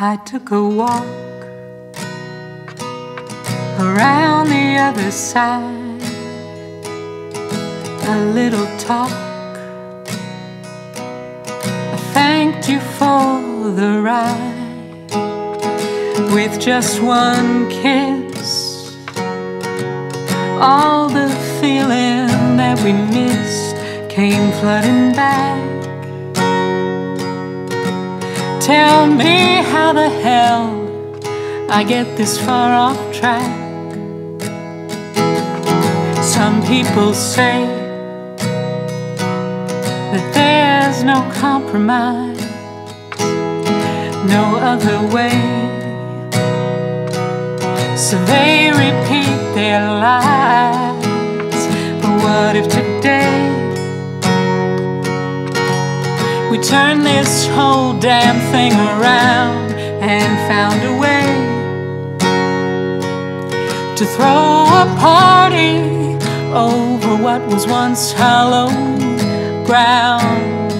I took a walk around the other side. A little talk. I thanked you for the ride with just one kiss. All the feeling that we missed came flooding back. Tell me how the hell I get this far off track. Some people say that there's no compromise, no other way. So they repeat their lies. But what if today? We turned this whole damn thing around and found a way to throw a party over what was once hollow ground.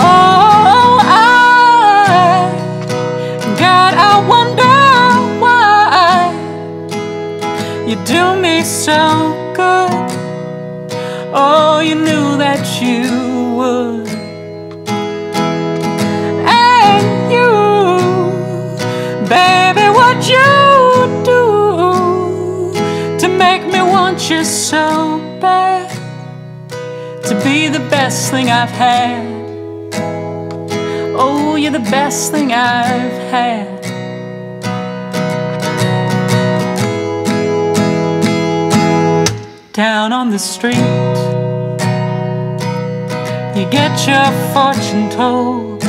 Oh, I, God, I wonder why you do me so good. Oh, you knew that you would. You do to make me want you so bad to be the best thing I've had. Oh, you're the best thing I've had. Down on the street, you get your fortune told.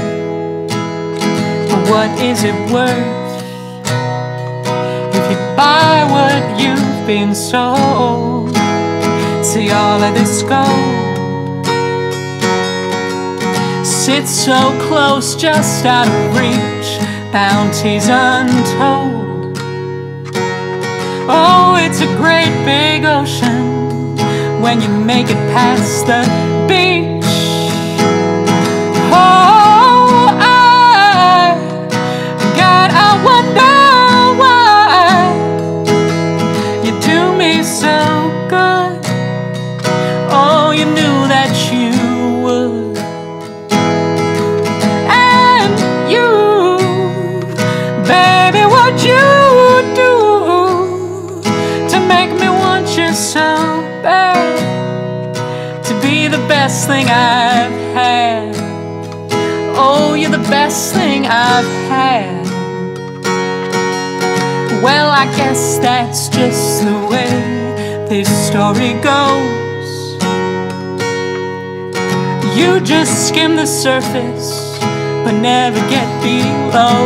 But what is it worth you what you've been sold? See all of this gold sits so close, just out of reach, bounties untold. Oh, it's a great big ocean when you make it past the beach. You do to make me want you so bad to be the best thing I've had. Oh, you're the best thing I've had. Well, I guess that's just the way this story goes. You just skim the surface, but never get below.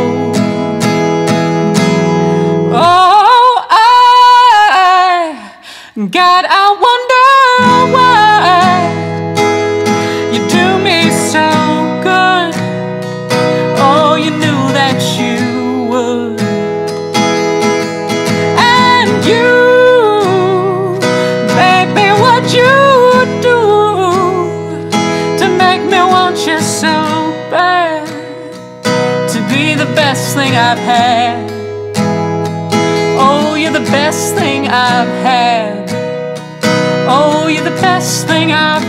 Be the best thing I've had. Oh, you're the best thing I've had. Oh, you're the best thing I've